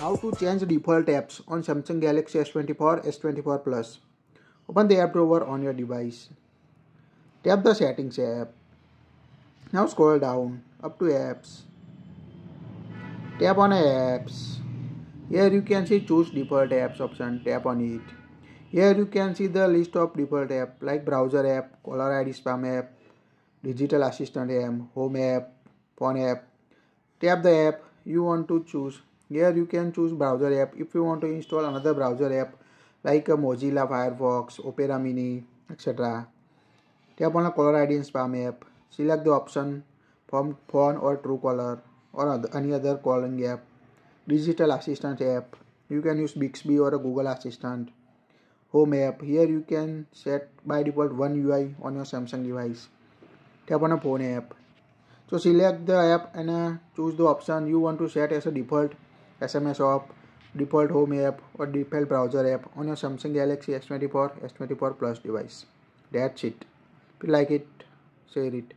How to change default apps on Samsung Galaxy S24, S24 Plus. Open the app drawer on your device. Tap the settings app. Now scroll down up to apps. Tap on apps. Here you can see choose default apps option. Tap on it. Here you can see the list of default app like browser app, caller ID spam app, digital assistant app, home app, phone app. Tap the app you want to choose here you can choose browser app if you want to install another browser app like a Mozilla Firefox, Opera Mini, etc. Tap on a caller ID and spam app. Select the option from phone or Truecaller or any other calling app. Digital Assistant app. You can use Bixby or a Google Assistant. Home app. Here you can set by default one UI on your Samsung device. Tap on a phone app. So select the app and uh, choose the option you want to set as a default SMS app, default home app or default browser app on your Samsung Galaxy S24, S24 Plus device. That's it. If you like it, share it.